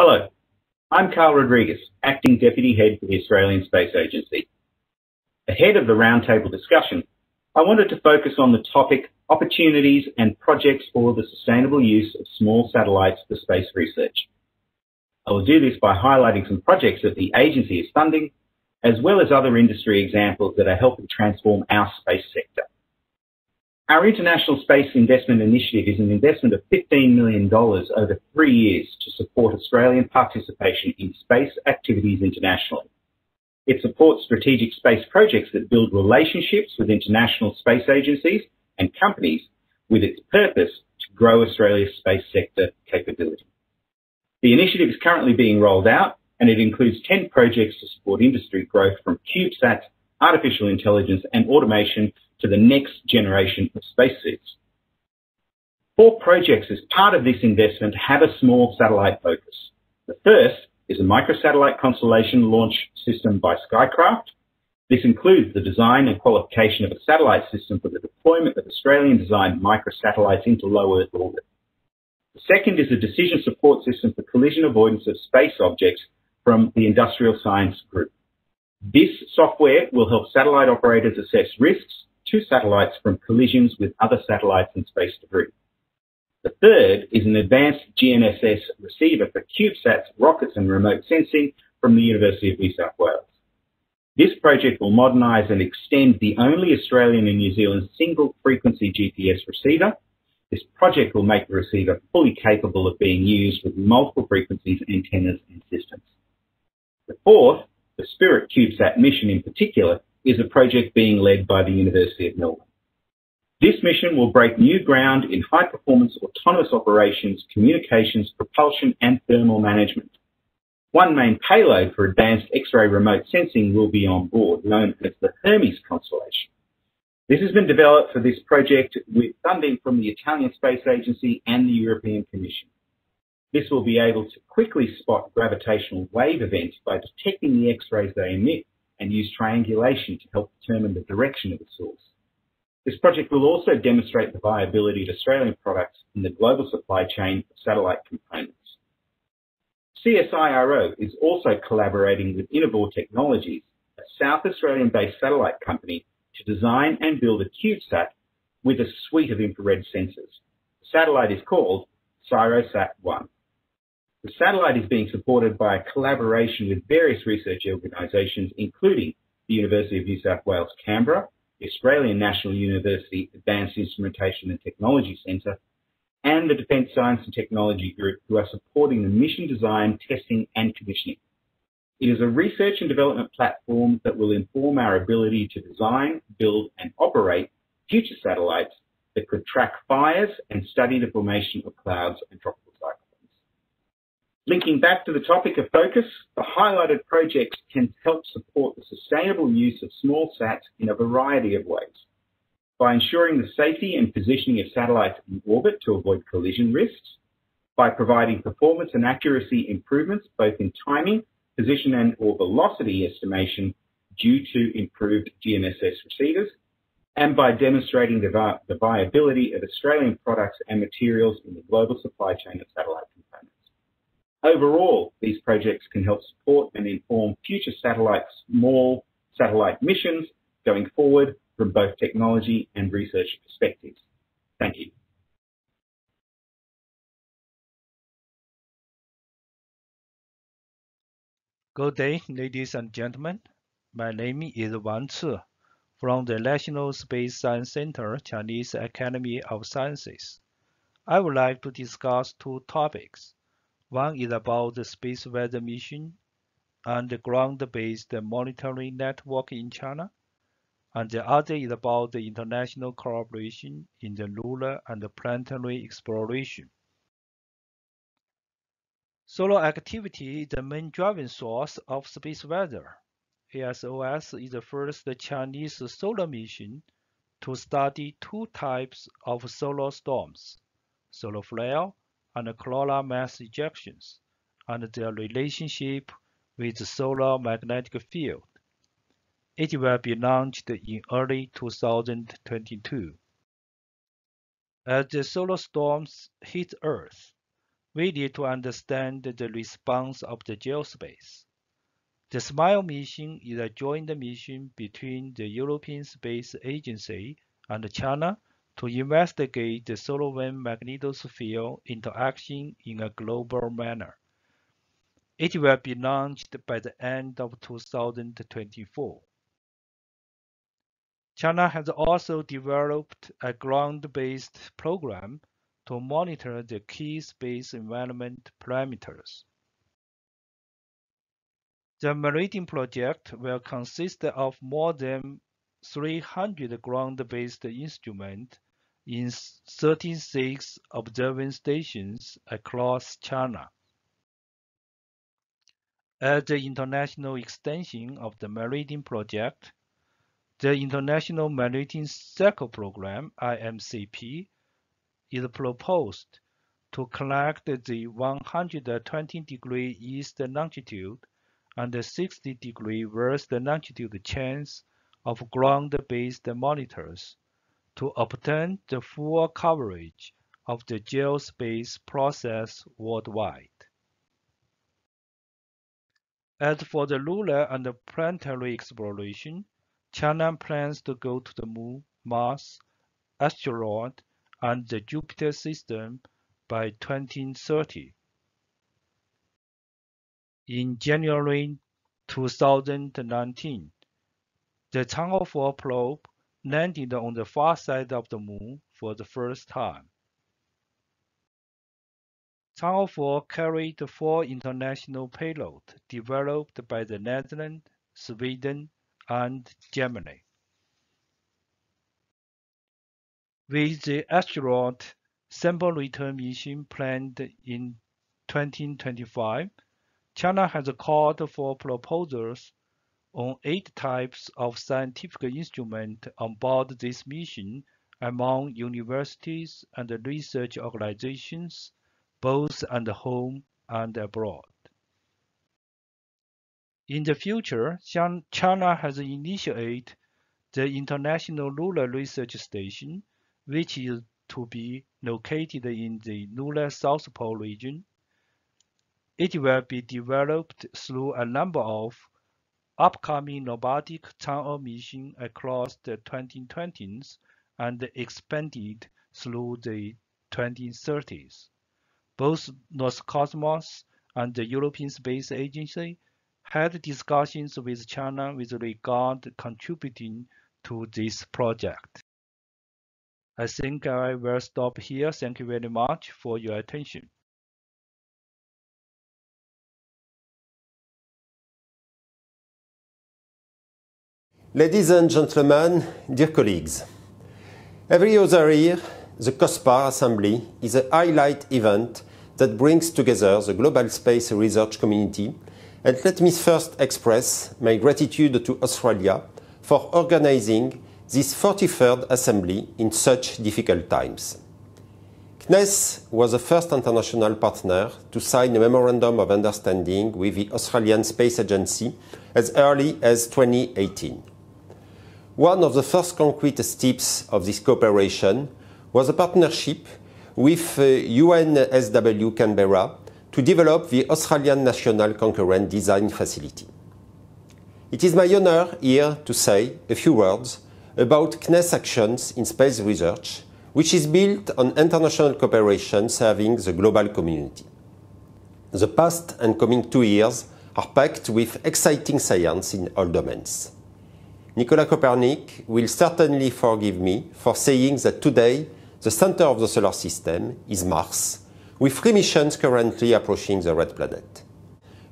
Hello, I'm Carl Rodriguez, Acting Deputy Head for the Australian Space Agency. Ahead of the roundtable discussion, I wanted to focus on the topic opportunities and projects for the sustainable use of small satellites for space research. I will do this by highlighting some projects that the agency is funding, as well as other industry examples that are helping transform our space sector. Our International Space Investment Initiative is an investment of $15 million over three years to support Australian participation in space activities internationally. It supports strategic space projects that build relationships with international space agencies and companies with its purpose to grow Australia's space sector capability. The initiative is currently being rolled out and it includes 10 projects to support industry growth from CubeSats, artificial intelligence and automation to the next generation of spacesuits. Four projects as part of this investment have a small satellite focus. The first is a microsatellite constellation launch system by Skykraft. This includes the design and qualification of a satellite system for the deployment of Australian-designed microsatellites into low Earth orbit. The second is a decision support system for collision avoidance of space objects from the Industrial Science Group. This software will help satellite operators assess risks to satellites from collisions with other satellites and space debris. The third is an advanced GNSS receiver for CubeSats, rockets and remote sensing from the University of New South Wales. This project will modernise and extend the only Australian and New Zealand single frequency GPS receiver. This project will make the receiver fully capable of being used with multiple frequencies, antennas and systems. The fourth, the Spirit CubeSat mission in particular, is a project being led by the University of Melbourne. This mission will break new ground in high-performance autonomous operations, communications, propulsion, and thermal management. One main payload for advanced X-ray remote sensing will be on board, known as the Hermes constellation. This has been developed for this project with funding from the Italian Space Agency and the European Commission. This will be able to quickly spot gravitational wave events by detecting the X-rays they emit and use triangulation to help determine the direction of the source. This project will also demonstrate the viability of Australian products in the global supply chain of satellite components. CSIRO is also collaborating with Inovor Technologies, a South Australian-based satellite company, to design and build a CubeSat with a suite of infrared sensors. The satellite is called CSIRO-SAT-1. The satellite is being supported by a collaboration with various research organisations, including the University of New South Wales, Canberra, the Australian National University Advanced Instrumentation and Technology Centre, and the Defence Science and Technology Group, who are supporting the mission design, testing and commissioning. It is a research and development platform that will inform our ability to design, build and operate future satellites that could track fires and study the formation of clouds and tropical Linking back to the topic of focus, the highlighted projects can help support the sustainable use of small sats in a variety of ways. By ensuring the safety and positioning of satellites in orbit to avoid collision risks, by providing performance and accuracy improvements both in timing, position and or velocity estimation due to improved GNSS receivers, and by demonstrating the, vi the viability of Australian products and materials in the global supply chain of satellite. Overall, these projects can help support and inform future satellite small satellite missions going forward from both technology and research perspectives. Thank you. Good day, ladies and gentlemen. My name is Wang Chi from the National Space Science Center Chinese Academy of Sciences. I would like to discuss two topics. One is about the space weather mission and the ground-based monitoring network in China, and the other is about the international cooperation in the lunar and planetary exploration. Solar activity is the main driving source of space weather. ASOS is the first Chinese solar mission to study two types of solar storms, solar flare and coronal mass ejections and their relationship with the solar magnetic field. It will be launched in early 2022. As the solar storms hit Earth, we need to understand the response of the geospace. The SMILE mission is a joint mission between the European Space Agency and China to investigate the solar wind magnetosphere interaction in a global manner. It will be launched by the end of 2024. China has also developed a ground-based program to monitor the key space environment parameters. The Meridian project will consist of more than 300 ground-based instruments in 36 observing stations across China. As the international extension of the Meridian project, the International Meridian Circle Program (IMCP) is proposed to collect the 120 degree east longitude and the 60 degree west longitude chains of ground-based monitors to obtain the full coverage of the geospace process worldwide. As for the lunar and planetary exploration, China plans to go to the Moon, Mars, asteroid, and the Jupiter system by 2030. In January 2019, the Chang'e 4 probe landed on the far side of the Moon for the first time. Chang'e 4 carried four international payloads developed by the Netherlands, Sweden, and Germany. With the asteroid sample return mission planned in 2025, China has called for proposals on eight types of scientific instruments on board this mission among universities and research organizations, both at home and abroad. In the future, China has initiated the International Lunar Research Station, which is to be located in the lunar South Pole region. It will be developed through a number of upcoming robotic Chang'e mission across the 2020s and expanded through the 2030s. Both Roscosmos and the European Space Agency had discussions with China with regard contributing to this project. I think I will stop here. Thank you very much for your attention. Ladies and gentlemen, dear colleagues, every other year, the COSPAR Assembly is a highlight event that brings together the global space research community and let me first express my gratitude to Australia for organizing this 43rd assembly in such difficult times. CNES was the first international partner to sign a memorandum of understanding with the Australian Space Agency as early as 2018. One of the first concrete steps of this cooperation was a partnership with uh, UNSW Canberra to develop the Australian National Concurrent Design Facility. It is my honor here to say a few words about CNES actions in space research, which is built on international cooperation serving the global community. The past and coming two years are packed with exciting science in all domains. Nicolas Copernic will certainly forgive me for saying that today the center of the solar system is Mars, with three missions currently approaching the Red Planet.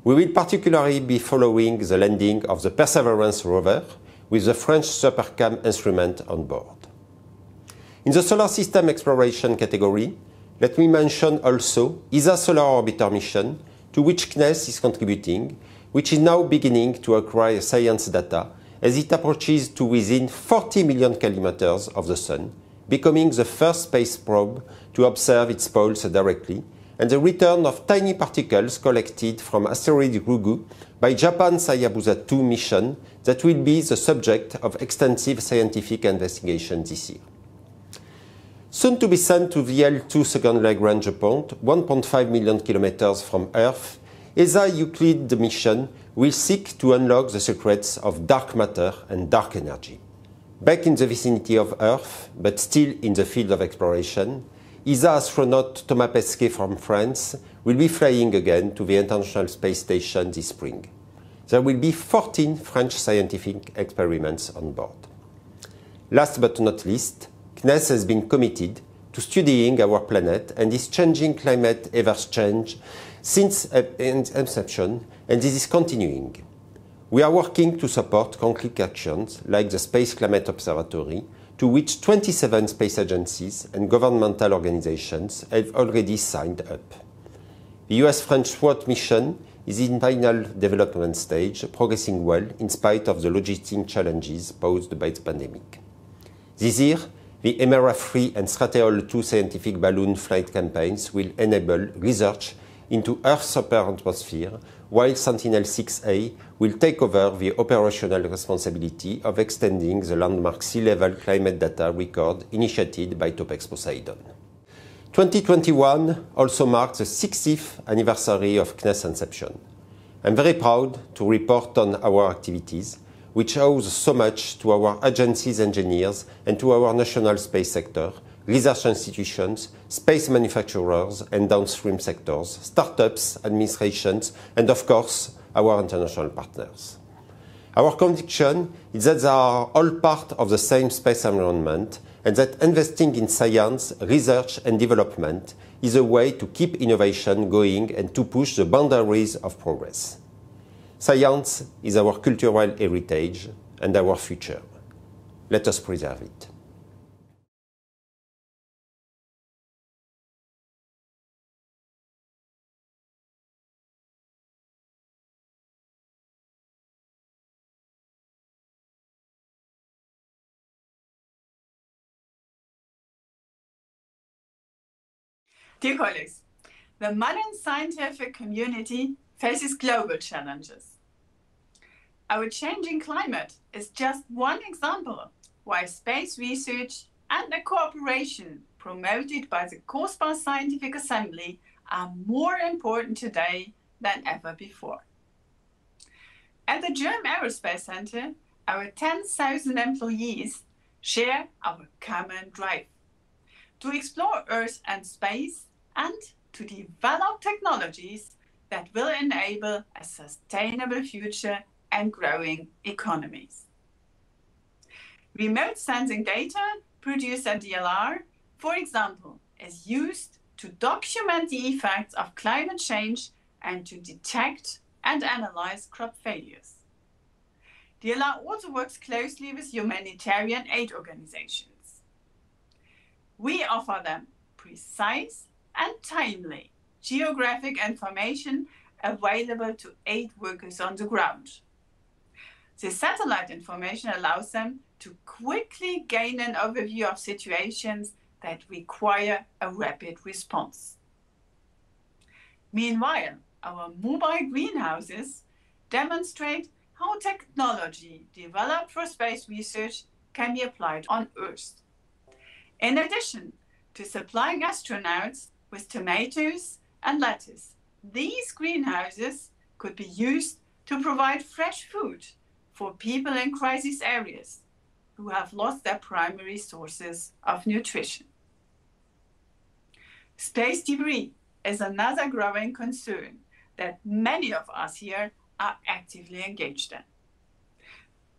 We will particularly be following the landing of the Perseverance rover with the French SuperCam instrument on board. In the solar system exploration category, let me mention also ESA Solar Orbiter mission, to which CNES is contributing, which is now beginning to acquire science data as it approaches to within 40 million kilometers of the Sun, becoming the first space probe to observe its poles directly, and the return of tiny particles collected from asteroid Ryugu by Japan's Hayabusa 2 mission that will be the subject of extensive scientific investigation this year. Soon to be sent to VL2 second Lagrange point, 1.5 million kilometers from Earth, ESA Euclid mission will seek to unlock the secrets of dark matter and dark energy. Back in the vicinity of Earth, but still in the field of exploration, ESA astronaut Thomas Pesquet from France will be flying again to the International Space Station this spring. There will be 14 French scientific experiments on board. Last but not least, CNES has been committed to studying our planet and its changing climate ever change since inception, and this is continuing. We are working to support concrete actions like the Space Climate Observatory, to which 27 space agencies and governmental organizations have already signed up. The US-French SWOT mission is in final development stage, progressing well in spite of the logistic challenges posed by the pandemic. This year, the EMERA-3 and Strateole-2 scientific balloon flight campaigns will enable research into Earth's upper atmosphere, while Sentinel-6A will take over the operational responsibility of extending the landmark sea level climate data record initiated by Topex Poseidon. 2021 also marks the 60th anniversary of CNES inception. I'm very proud to report on our activities, which owes so much to our agency's engineers and to our national space sector, research institutions, space manufacturers and downstream sectors, startups, administrations, and of course, our international partners. Our conviction is that they are all part of the same space environment and that investing in science, research, and development is a way to keep innovation going and to push the boundaries of progress. Science is our cultural heritage and our future. Let us preserve it. Dear colleagues, the modern scientific community faces global challenges. Our changing climate is just one example why space research and the cooperation promoted by the COSPAR Scientific Assembly are more important today than ever before. At the German Aerospace Center, our 10,000 employees share our common drive to explore Earth and space and to develop technologies that will enable a sustainable future and growing economies. Remote sensing data produced at DLR, for example, is used to document the effects of climate change and to detect and analyze crop failures. DLR also works closely with humanitarian aid organizations. We offer them precise and timely geographic information available to aid workers on the ground. The satellite information allows them to quickly gain an overview of situations that require a rapid response. Meanwhile, our mobile greenhouses demonstrate how technology developed for space research can be applied on Earth. In addition to supplying astronauts with tomatoes and lettuce. These greenhouses could be used to provide fresh food for people in crisis areas who have lost their primary sources of nutrition. Space debris is another growing concern that many of us here are actively engaged in.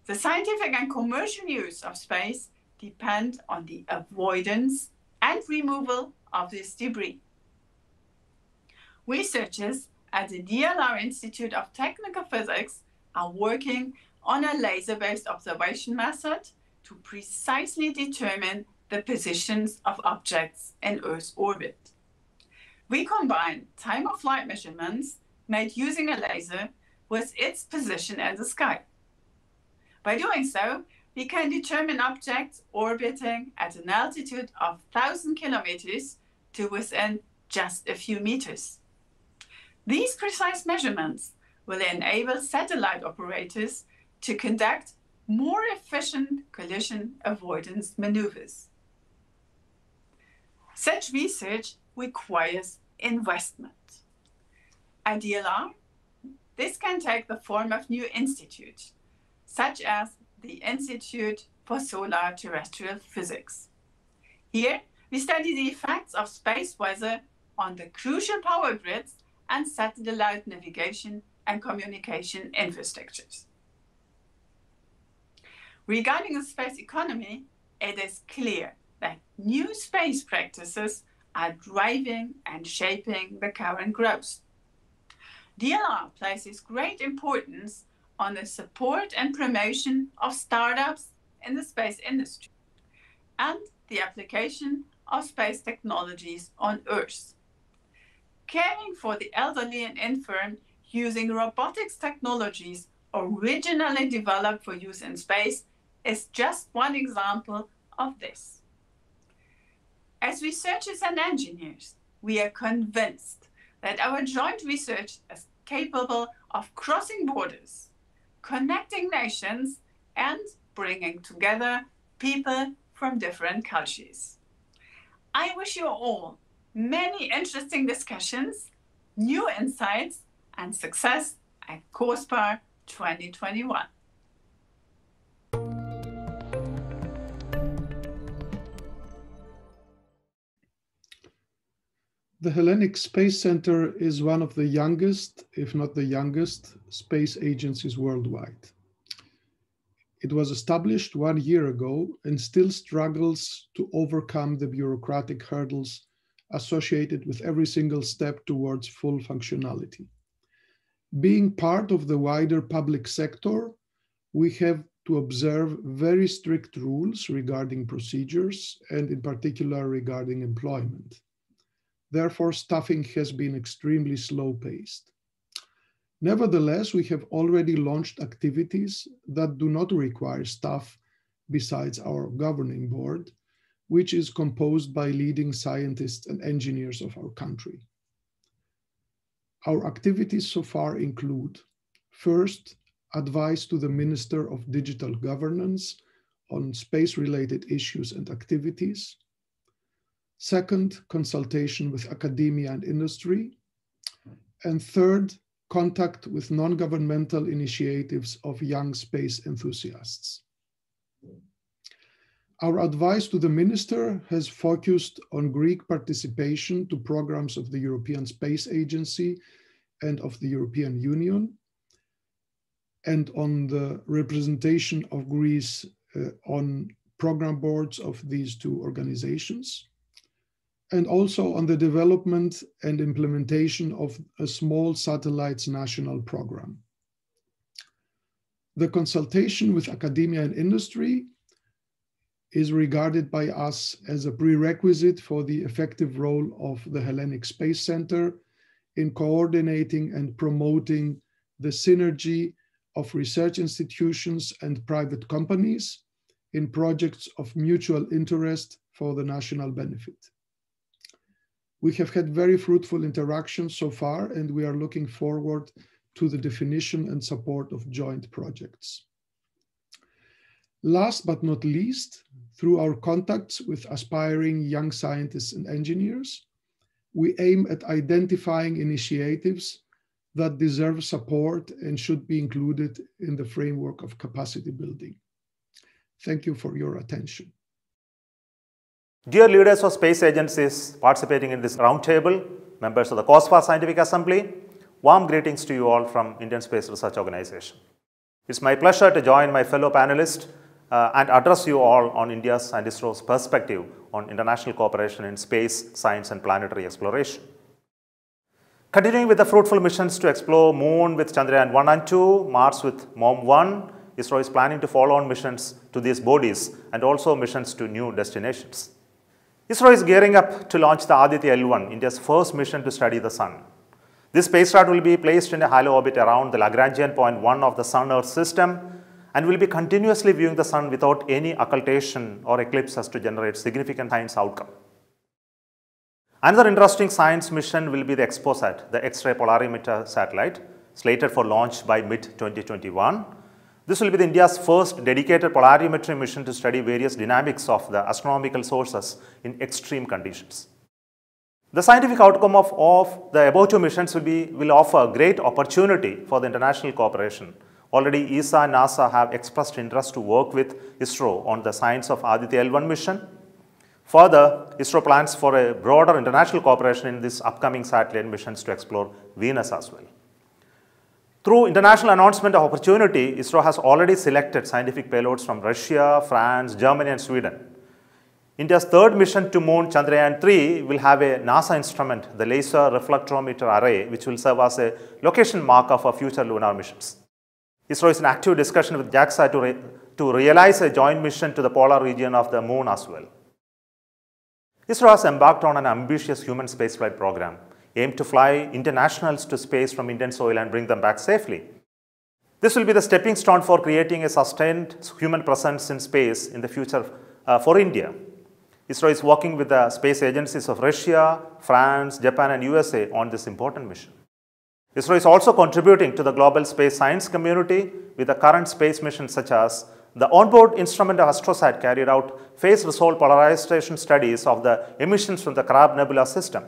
The scientific and commercial use of space depend on the avoidance and removal of this debris. Researchers at the DLR Institute of Technical Physics are working on a laser-based observation method to precisely determine the positions of objects in Earth's orbit. We combine time-of-flight measurements made using a laser with its position in the sky. By doing so, we can determine objects orbiting at an altitude of 1,000 kilometers to within just a few meters. These precise measurements will enable satellite operators to conduct more efficient collision avoidance maneuvers. Such research requires investment. DLR, this can take the form of new institutes, such as the Institute for Solar Terrestrial Physics. Here, we study the effects of space weather on the crucial power grids and satellite navigation and communication infrastructures. Regarding the space economy, it is clear that new space practices are driving and shaping the current growth. DLR places great importance on the support and promotion of startups in the space industry and the application of space technologies on Earth. Caring for the elderly and infirm using robotics technologies originally developed for use in space is just one example of this. As researchers and engineers, we are convinced that our joint research is capable of crossing borders, connecting nations, and bringing together people from different cultures. I wish you all many interesting discussions, new insights, and success at COSPAR 2021. The Hellenic Space Center is one of the youngest, if not the youngest, space agencies worldwide. It was established one year ago and still struggles to overcome the bureaucratic hurdles associated with every single step towards full functionality. Being part of the wider public sector, we have to observe very strict rules regarding procedures and in particular regarding employment. Therefore, staffing has been extremely slow paced. Nevertheless, we have already launched activities that do not require staff besides our governing board, which is composed by leading scientists and engineers of our country. Our activities so far include first, advice to the Minister of Digital Governance on space related issues and activities. Second, consultation with academia and industry. And third, contact with non-governmental initiatives of young space enthusiasts. Our advice to the minister has focused on Greek participation to programs of the European Space Agency and of the European Union, and on the representation of Greece uh, on program boards of these two organizations and also on the development and implementation of a small satellites national program. The consultation with academia and industry is regarded by us as a prerequisite for the effective role of the Hellenic Space Center in coordinating and promoting the synergy of research institutions and private companies in projects of mutual interest for the national benefit. We have had very fruitful interactions so far, and we are looking forward to the definition and support of joint projects. Last but not least, through our contacts with aspiring young scientists and engineers, we aim at identifying initiatives that deserve support and should be included in the framework of capacity building. Thank you for your attention. Dear leaders of space agencies participating in this roundtable, members of the COSPAR Scientific Assembly, warm greetings to you all from Indian Space Research Organization. It's my pleasure to join my fellow panelists uh, and address you all on India's and ISRO's perspective on international cooperation in space, science and planetary exploration. Continuing with the fruitful missions to explore Moon with Chandrayaan 1 and 2, Mars with MOM-1, ISRO is planning to follow on missions to these bodies and also missions to new destinations. ISRO is gearing up to launch the Aditya L1, India's first mission to study the Sun. This spacecraft will be placed in a halo orbit around the Lagrangian point 1 of the Sun-Earth system and will be continuously viewing the Sun without any occultation or eclipses to generate significant science outcome. Another interesting science mission will be the XPOSAT, the X-ray polarimeter satellite, slated for launch by mid-2021. This will be the India's first dedicated polarimetry mission to study various dynamics of the astronomical sources in extreme conditions. The scientific outcome of, of the above two missions will, be, will offer great opportunity for the international cooperation. Already ESA and NASA have expressed interest to work with ISRO on the science of Aditya L1 mission. Further, ISRO plans for a broader international cooperation in these upcoming satellite missions to explore Venus as well. Through international announcement of opportunity, ISRO has already selected scientific payloads from Russia, France, Germany and Sweden. India's third mission to moon Chandrayaan-3 will have a NASA instrument, the Laser Reflectometer Array, which will serve as a location marker for future lunar missions. ISRO is in active discussion with JAXA to, re to realize a joint mission to the polar region of the moon as well. ISRO has embarked on an ambitious human spaceflight program, aimed to fly internationals to space from Indian soil and bring them back safely. This will be the stepping stone for creating a sustained human presence in space in the future uh, for India. ISRO is working with the space agencies of Russia, France, Japan and USA on this important mission. ISRO is also contributing to the global space science community with the current space missions such as the onboard instrument of ASTROSAT carried out phase resolved polarization studies of the emissions from the Crab Nebula system.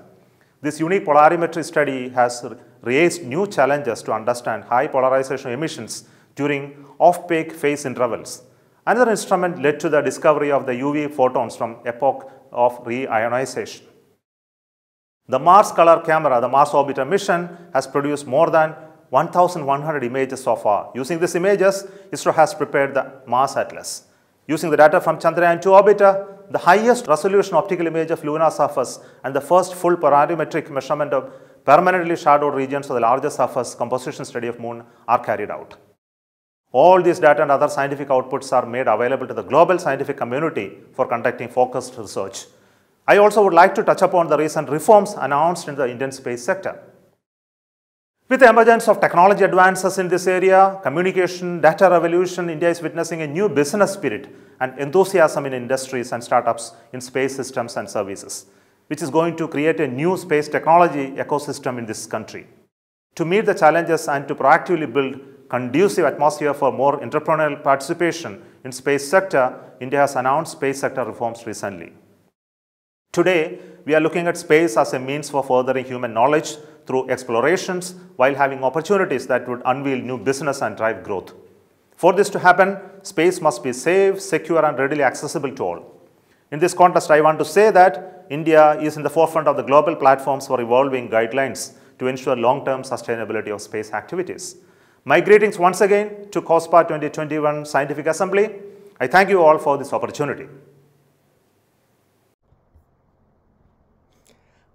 This unique polarimetry study has raised new challenges to understand high polarization emissions during off-peak phase intervals. Another instrument led to the discovery of the UV photons from epoch of reionization. The Mars Color Camera, the Mars Orbiter mission, has produced more than 1,100 images so far. Using these images, ISRO has prepared the Mars Atlas. Using the data from Chandrayaan-2 orbiter, the highest resolution optical image of lunar surface and the first full parametric measurement of permanently shadowed regions of the larger surface composition study of moon are carried out. All these data and other scientific outputs are made available to the global scientific community for conducting focused research. I also would like to touch upon the recent reforms announced in the Indian space sector. With the emergence of technology advances in this area, communication, data revolution, India is witnessing a new business spirit and enthusiasm in industries and startups in space systems and services, which is going to create a new space technology ecosystem in this country. To meet the challenges and to proactively build conducive atmosphere for more entrepreneurial participation in space sector, India has announced space sector reforms recently. Today, we are looking at space as a means for furthering human knowledge through explorations while having opportunities that would unveil new business and drive growth. For this to happen, space must be safe, secure and readily accessible to all. In this context, I want to say that India is in the forefront of the global platforms for evolving guidelines to ensure long-term sustainability of space activities. My greetings once again to COSPAR 2021 Scientific Assembly. I thank you all for this opportunity.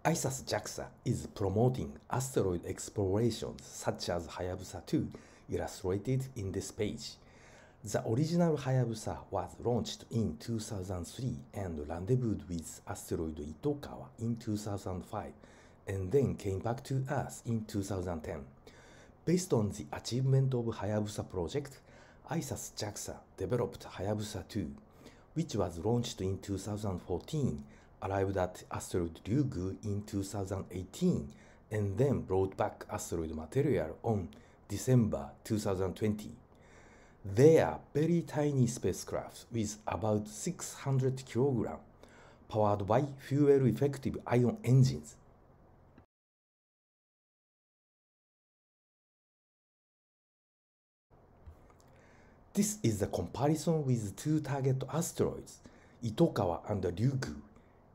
ISAS JAXA is promoting asteroid explorations such as Hayabusa 2 illustrated in this page. The original Hayabusa was launched in 2003 and rendezvoused with asteroid Itokawa in 2005 and then came back to Earth in 2010. Based on the achievement of Hayabusa project, ISAS JAXA developed Hayabusa 2, which was launched in 2014, arrived at asteroid Ryugu in 2018, and then brought back asteroid material on December 2020. They are very tiny spacecraft with about 600 kg, powered by fuel-effective ion engines This is a comparison with two target asteroids, Itokawa and Ryugu.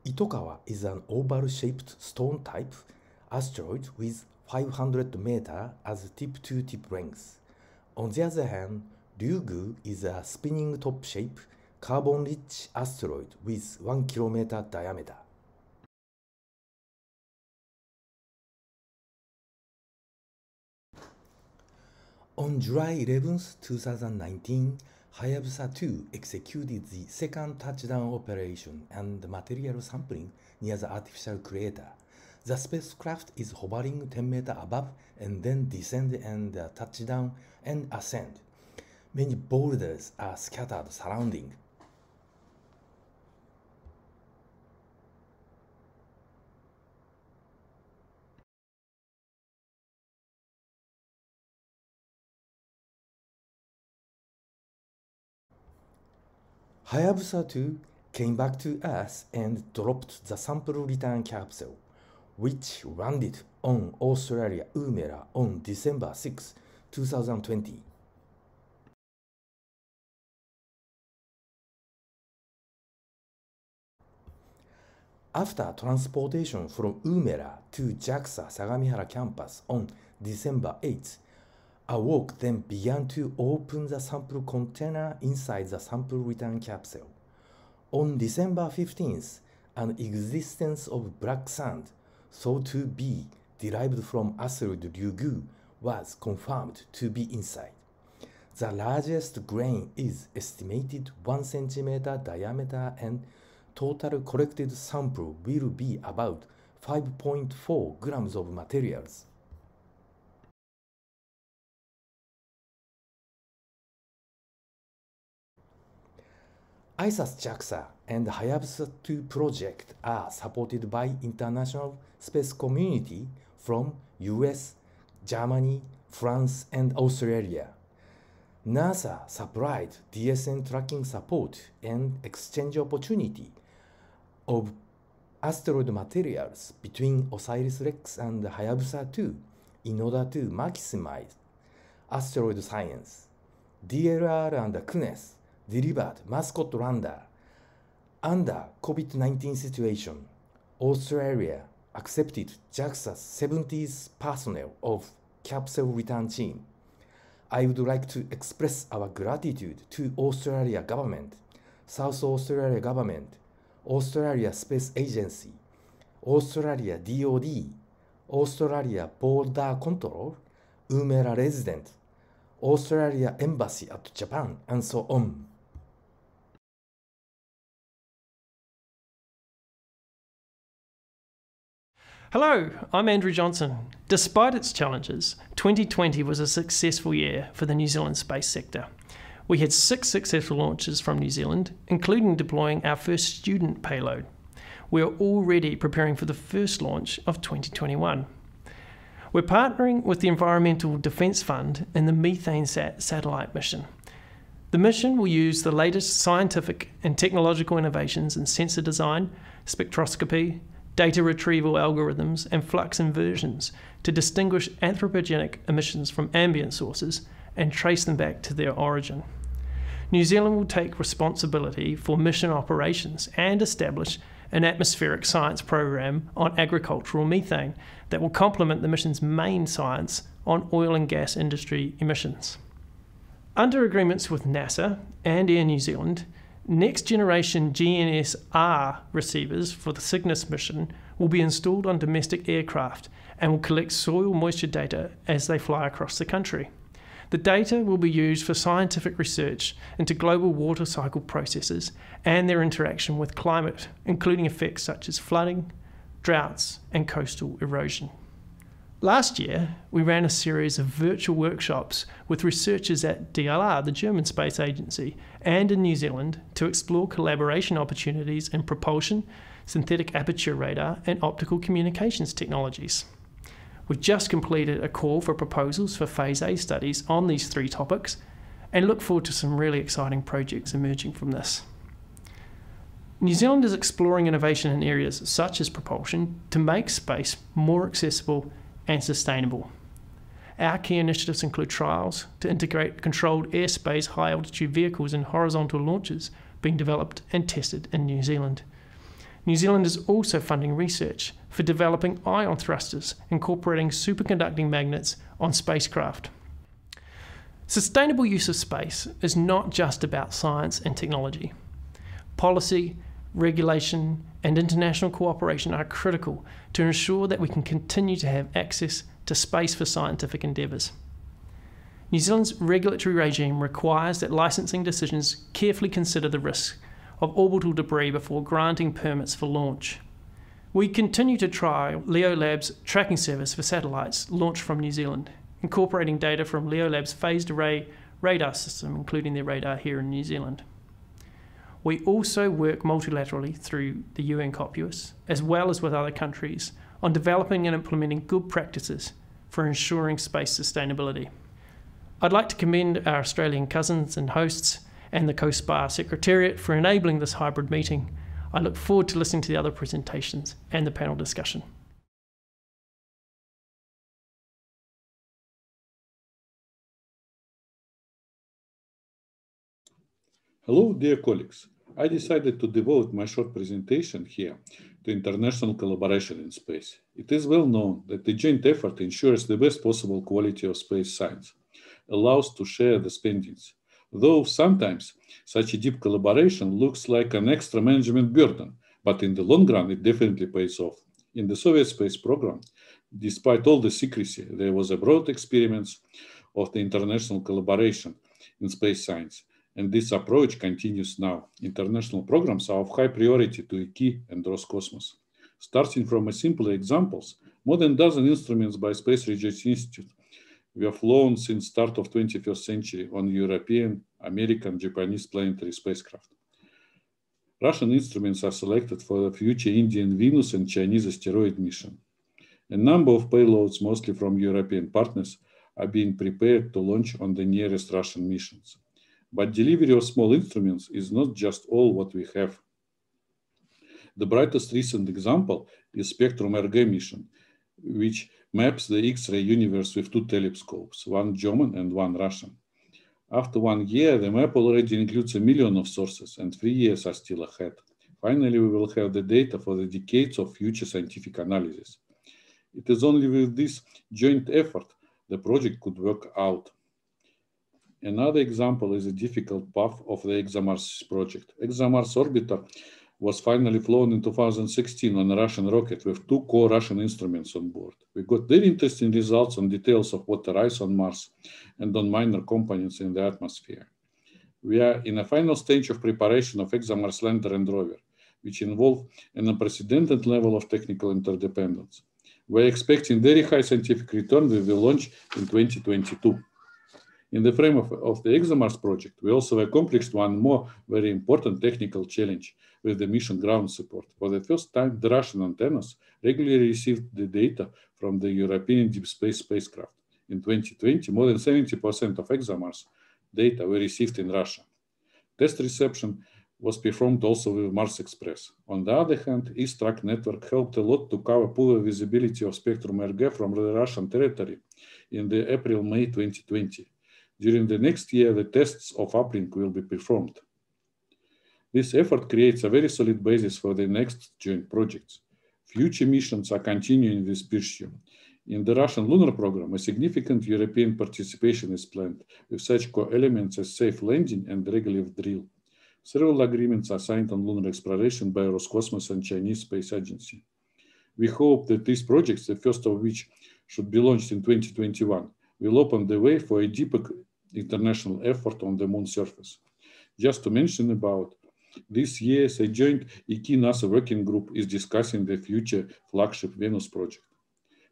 Itokawa is an oval-shaped stone type asteroid with 500 meter as tip-to-tip length. On the other hand, Ryugu is a spinning top shape carbon-rich asteroid with 1 km diameter. On July 11, 2019, Hayabusa 2 executed the second touchdown operation and material sampling near the artificial crater. The spacecraft is hovering 10 meters above and then descend and uh, touch down and ascend. Many boulders are scattered surrounding. Hayabusa 2 came back to Earth and dropped the sample return capsule, which landed on Australia Woomera on December 6, 2020. After transportation from Woomera to JAXA Sagamihara campus on December 8, a work then began to open the sample container inside the sample return capsule. On December 15th, an existence of black sand thought to be derived from asteroid Ryugu was confirmed to be inside. The largest grain is estimated 1 cm diameter and total collected sample will be about 5.4 grams of materials. ISAS JAXA and Hayabusa 2 project are supported by international space community from US, Germany, France, and Australia. NASA supplied DSN tracking support and exchange opportunity of asteroid materials between OSIRIS-REx and Hayabusa 2 in order to maximize asteroid science. DLR and CNES delivered mascot lander. Under COVID-19 situation, Australia accepted JAXA's 70s personnel of capsule return team. I would like to express our gratitude to Australia government, South Australia government, Australia Space Agency, Australia DOD, Australia Border Control, Woomera Resident, Australia Embassy at Japan, and so on. Hello, I'm Andrew Johnson. Despite its challenges, 2020 was a successful year for the New Zealand space sector. We had six successful launches from New Zealand, including deploying our first student payload. We are already preparing for the first launch of 2021. We're partnering with the Environmental Defence Fund in the MethaneSat satellite mission. The mission will use the latest scientific and technological innovations in sensor design, spectroscopy, data retrieval algorithms, and flux inversions to distinguish anthropogenic emissions from ambient sources and trace them back to their origin. New Zealand will take responsibility for mission operations and establish an atmospheric science program on agricultural methane that will complement the mission's main science on oil and gas industry emissions. Under agreements with NASA and Air New Zealand, next generation GNSS receivers for the CYGNSS mission will be installed on domestic aircraft and will collect soil moisture data as they fly across the country. The data will be used for scientific research into global water cycle processes and their interaction with climate, including effects such as flooding, droughts, and coastal erosion. Last year, we ran a series of virtual workshops with researchers at DLR, the German Space Agency, and in New Zealand to explore collaboration opportunities in propulsion, synthetic aperture radar, and optical communications technologies. We've just completed a call for proposals for Phase A studies on these three topics and look forward to some really exciting projects emerging from this. New Zealand is exploring innovation in areas such as propulsion to make space more accessible and sustainable. Our key initiatives include trials to integrate controlled airspace high altitude vehicles and horizontal launches being developed and tested in New Zealand. New Zealand is also funding research for developing ion thrusters incorporating superconducting magnets on spacecraft. Sustainable use of space is not just about science and technology. Policy, regulation, and international cooperation are critical to ensure that we can continue to have access to space for scientific endeavours. New Zealand's regulatory regime requires that licensing decisions carefully consider the risk of orbital debris before granting permits for launch. We continue to trial LEO Labs' tracking service for satellites launched from New Zealand, incorporating data from LEO Labs' phased array radar system, including their radar here in New Zealand. We also work multilaterally through the UN COPUOS, as well as with other countries, on developing and implementing good practices for ensuring space sustainability. I'd like to commend our Australian cousins and hosts and the COSPAR Secretariat for enabling this hybrid meeting. I look forward to listening to the other presentations and the panel discussion. Hello, dear colleagues. I decided to devote my short presentation here to international collaboration in space. It is well known that the joint effort ensures the best possible quality of space science, allows to share the spendings, though sometimes such a deep collaboration looks like an extra management burden, but in the long run it definitely pays off. In the Soviet space program, despite all the secrecy, there was a broad experience of the international collaboration in space science and this approach continues now. International programs are of high priority to IKI and Roscosmos. Starting from a simple examples, more than a dozen instruments by Space Research Institute were flown since start of 21st century on European, American, Japanese planetary spacecraft. Russian instruments are selected for the future Indian Venus and Chinese asteroid mission. A number of payloads, mostly from European partners, are being prepared to launch on the nearest Russian missions. But delivery of small instruments is not just all what we have. The brightest recent example is Spectrum RG mission, which maps the X-ray universe with two telescopes, one German and one Russian. After one year, the map already includes a million of sources, and three years are still ahead. Finally, we will have the data for the decades of future scientific analysis. It is only with this joint effort the project could work out. Another example is a difficult path of the ExoMars project. ExoMars orbiter was finally flown in 2016 on a Russian rocket with two core Russian instruments on board. We got very interesting results on details of water ice on Mars and on minor components in the atmosphere. We are in a final stage of preparation of ExoMars lander and rover, which involve an unprecedented level of technical interdependence. We're expecting very high scientific return with the launch in 2022. In the frame of, of the ExoMars project, we also accomplished one more very important technical challenge with the mission ground support. For the first time, the Russian antennas regularly received the data from the European deep space spacecraft. In 2020, more than 70% of ExoMars data were received in Russia. Test reception was performed also with Mars Express. On the other hand, ESTRACK network helped a lot to cover poor visibility of spectrum RG from the Russian territory in the April-May 2020 during the next year, the tests of uplink will be performed. This effort creates a very solid basis for the next joint projects. Future missions are continuing this pursuit. In the Russian lunar program, a significant European participation is planned with such core elements as safe landing and regular drill. Several agreements are signed on lunar exploration by Roscosmos and Chinese Space Agency. We hope that these projects, the first of which should be launched in 2021, will open the way for a deeper international effort on the moon surface. Just to mention about this year, a joint IKI NASA working group is discussing the future flagship Venus project.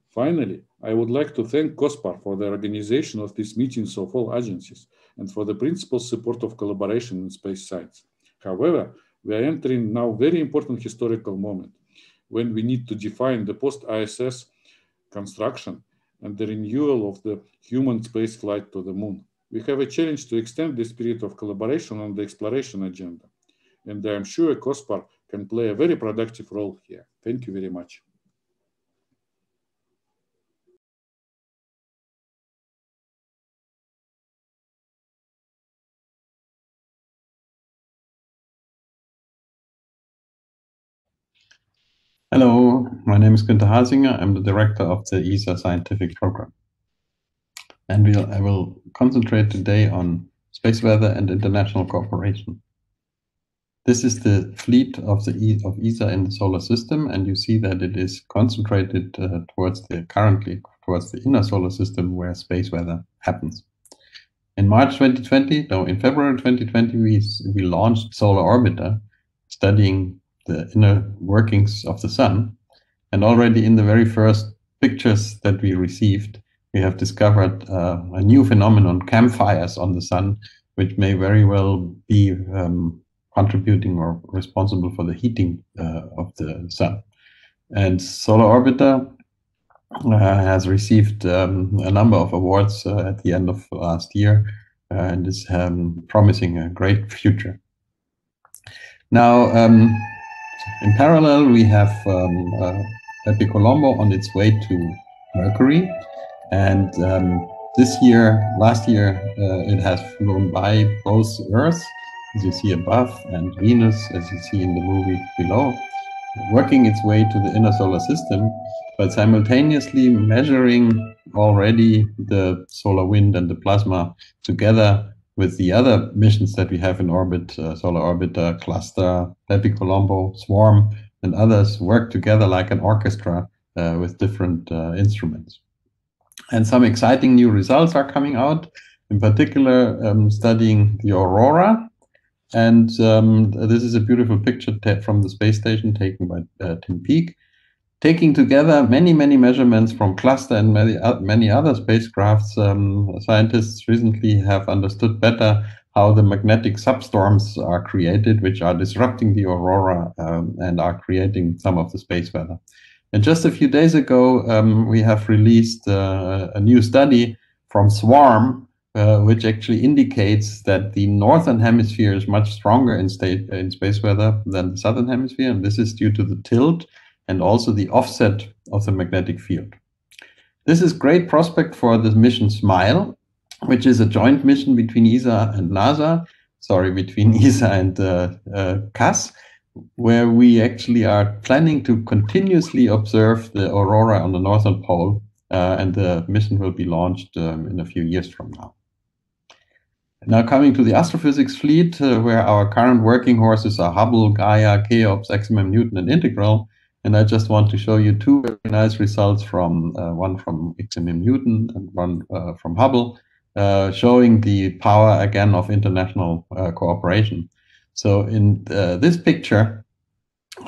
Finally, I would like to thank COSPAR for the organization of these meetings of all agencies and for the principal support of collaboration in space science. However, we are entering now very important historical moment when we need to define the post-ISS construction and the renewal of the human space flight to the moon we have a challenge to extend the spirit of collaboration on the exploration agenda. And I'm sure COSPAR can play a very productive role here. Thank you very much. Hello, my name is Günter Hasinger. I'm the director of the ESA scientific program and we'll, I will concentrate today on space weather and international cooperation. This is the fleet of the of ESA in the solar system, and you see that it is concentrated uh, towards the currently towards the inner solar system where space weather happens. In March 2020, no, in February 2020, we we launched Solar Orbiter, studying the inner workings of the sun, and already in the very first pictures that we received, we have discovered uh, a new phenomenon, campfires on the sun, which may very well be um, contributing or responsible for the heating uh, of the sun. And Solar Orbiter uh, has received um, a number of awards uh, at the end of last year and is um, promising a great future. Now, um, in parallel, we have um, uh, Bepi Colombo on its way to Mercury, and um, this year, last year, uh, it has flown by both Earth, as you see above, and Venus, as you see in the movie below, working its way to the inner solar system, but simultaneously measuring already the solar wind and the plasma together with the other missions that we have in orbit, uh, Solar Orbiter, Cluster, Bepi Colombo, Swarm, and others work together like an orchestra uh, with different uh, instruments. And some exciting new results are coming out, in particular um, studying the aurora. And um, this is a beautiful picture from the space station taken by uh, Tim Peake taking together many, many measurements from Cluster and many, uh, many other spacecrafts, um, scientists recently have understood better how the magnetic substorms are created, which are disrupting the aurora um, and are creating some of the space weather. And just a few days ago, um, we have released uh, a new study from SWARM, uh, which actually indicates that the northern hemisphere is much stronger in, state, in space weather than the southern hemisphere. And this is due to the tilt and also the offset of the magnetic field. This is great prospect for the mission SMILE, which is a joint mission between ESA and NASA, sorry, between ESA and uh, uh, CAS, where we actually are planning to continuously observe the aurora on the northern pole, uh, and the mission will be launched um, in a few years from now. Now coming to the astrophysics fleet, uh, where our current working horses are Hubble, Gaia, Cheops, XMM Newton, and Integral, and I just want to show you two very nice results from uh, one from XMM Newton and one uh, from Hubble, uh, showing the power again of international uh, cooperation. So in uh, this picture,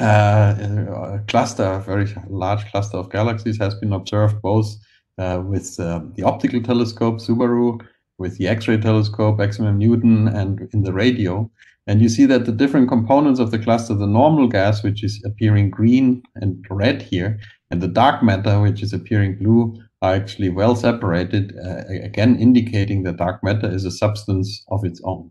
uh, a cluster, a very large cluster of galaxies has been observed both with the optical telescope Subaru, with the X-ray telescope XMM Newton, and in the radio. And you see that the different components of the cluster, the normal gas, which is appearing green and red here, and the dark matter, which is appearing blue, are actually well separated, uh, again indicating that dark matter is a substance of its own.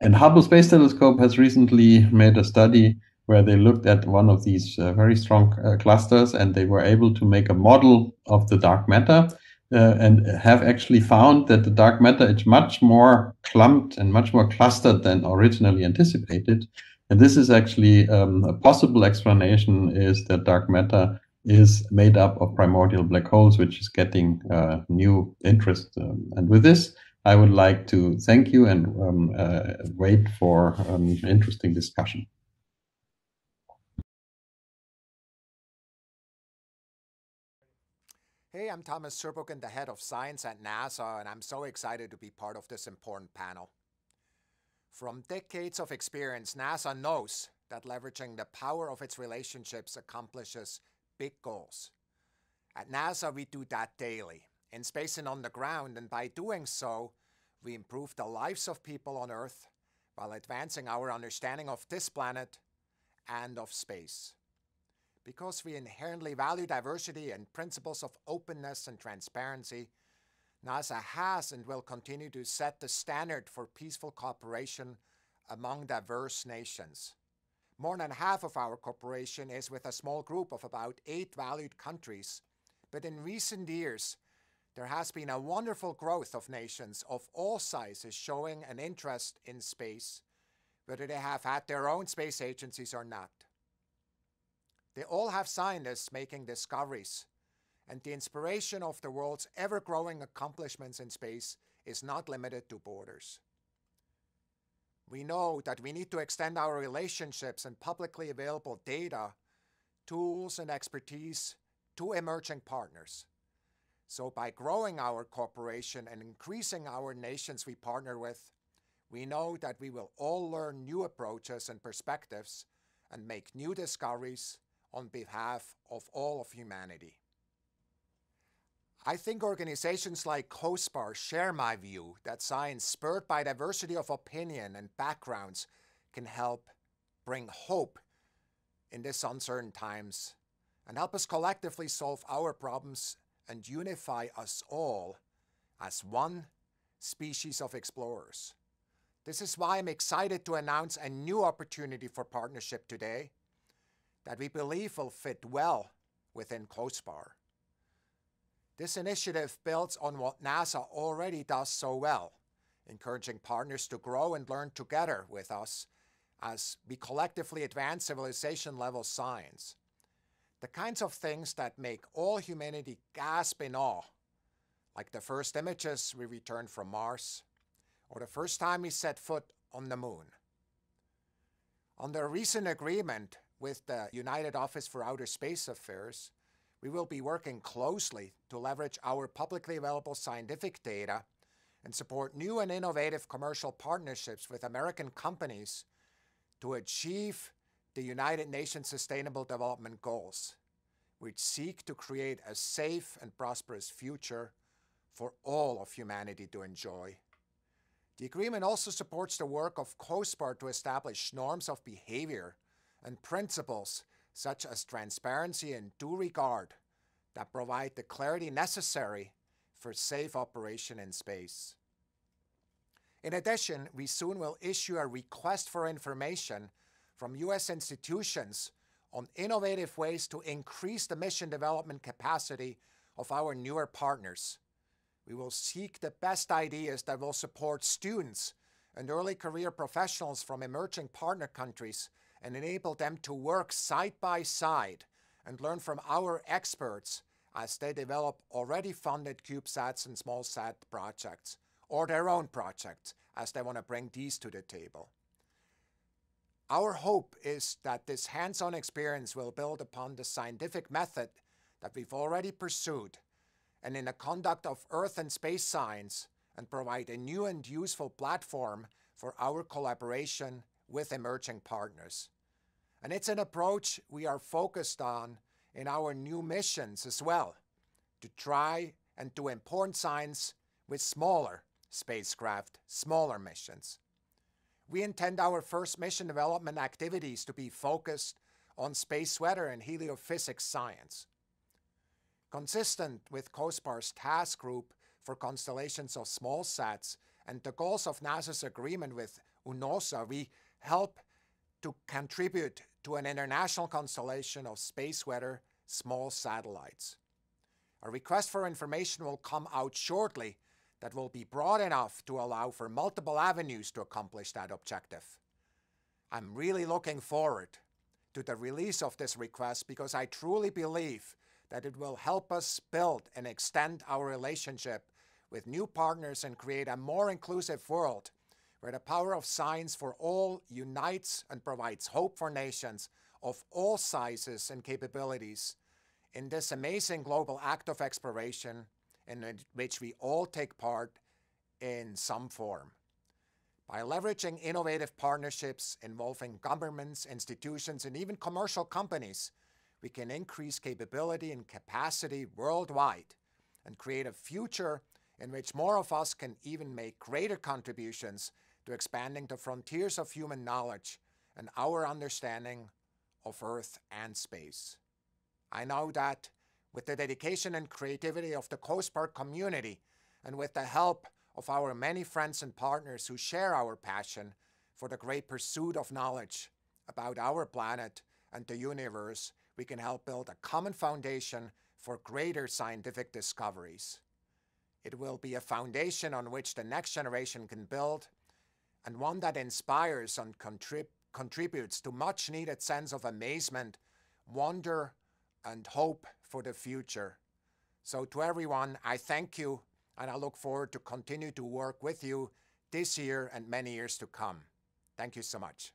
And Hubble Space Telescope has recently made a study where they looked at one of these uh, very strong uh, clusters and they were able to make a model of the dark matter uh, and have actually found that the dark matter is much more clumped and much more clustered than originally anticipated. And this is actually um, a possible explanation is that dark matter is made up of primordial black holes, which is getting uh, new interest. Um, and with this, I would like to thank you and um, uh, wait for um, interesting discussion. Hey, I'm Thomas Zurbuchen, the head of science at NASA, and I'm so excited to be part of this important panel. From decades of experience, NASA knows that leveraging the power of its relationships accomplishes big goals. At NASA, we do that daily, in space and on the ground, and by doing so, we improve the lives of people on Earth while advancing our understanding of this planet and of space. Because we inherently value diversity and principles of openness and transparency, NASA has and will continue to set the standard for peaceful cooperation among diverse nations. More than half of our cooperation is with a small group of about eight valued countries, but in recent years, there has been a wonderful growth of nations of all sizes showing an interest in space, whether they have had their own space agencies or not. They all have scientists making discoveries, and the inspiration of the world's ever growing accomplishments in space is not limited to borders. We know that we need to extend our relationships and publicly available data, tools, and expertise to emerging partners. So, by growing our cooperation and increasing our nations we partner with, we know that we will all learn new approaches and perspectives and make new discoveries on behalf of all of humanity. I think organizations like COSPAR share my view that science spurred by diversity of opinion and backgrounds can help bring hope in these uncertain times and help us collectively solve our problems and unify us all as one species of explorers. This is why I'm excited to announce a new opportunity for partnership today that we believe will fit well within COSPAR. This initiative builds on what NASA already does so well, encouraging partners to grow and learn together with us as we collectively advance civilization level science. The kinds of things that make all humanity gasp in awe, like the first images we returned from Mars, or the first time we set foot on the moon. Under a recent agreement with the United Office for Outer Space Affairs, we will be working closely to leverage our publicly available scientific data and support new and innovative commercial partnerships with American companies to achieve the United Nations Sustainable Development Goals, which seek to create a safe and prosperous future for all of humanity to enjoy. The agreement also supports the work of COSPAR to establish norms of behavior and principles such as transparency and due regard that provide the clarity necessary for safe operation in space. In addition, we soon will issue a request for information from U.S. institutions on innovative ways to increase the mission development capacity of our newer partners. We will seek the best ideas that will support students and early career professionals from emerging partner countries and enable them to work side by side and learn from our experts as they develop already funded CubeSats and SmallSat projects or their own projects as they want to bring these to the table. Our hope is that this hands-on experience will build upon the scientific method that we've already pursued and in the conduct of Earth and space science and provide a new and useful platform for our collaboration with emerging partners. And it's an approach we are focused on in our new missions as well, to try and do important science with smaller spacecraft, smaller missions. We intend our first mission development activities to be focused on space weather and heliophysics science. Consistent with COSPAR's task group for constellations of small sats and the goals of NASA's agreement with UNOOSA, we help to contribute to an international constellation of space weather small satellites. A request for information will come out shortly that will be broad enough to allow for multiple avenues to accomplish that objective. I'm really looking forward to the release of this request because I truly believe that it will help us build and extend our relationship with new partners and create a more inclusive world where the power of science for all unites and provides hope for nations of all sizes and capabilities in this amazing global act of exploration in which we all take part in some form. By leveraging innovative partnerships involving governments, institutions, and even commercial companies, we can increase capability and capacity worldwide and create a future in which more of us can even make greater contributions to expanding the frontiers of human knowledge and our understanding of Earth and space. I know that with the dedication and creativity of the COSPAR community, and with the help of our many friends and partners who share our passion for the great pursuit of knowledge about our planet and the universe, we can help build a common foundation for greater scientific discoveries. It will be a foundation on which the next generation can build, and one that inspires and contrib contributes to much needed sense of amazement, wonder, and hope for the future. So to everyone, I thank you and I look forward to continue to work with you this year and many years to come. Thank you so much.